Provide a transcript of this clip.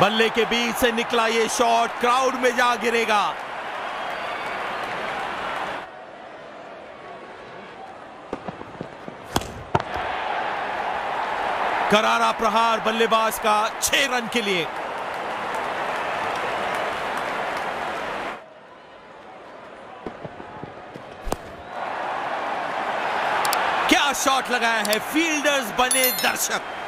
बल्ले के बीच से निकला ये शॉट, क्राउड में जा गिरेगा। करारा प्रहार बल्लेबाज का छह रन के लिए। क्या शॉट लगाया है? फील्डर्स बने दर्शक।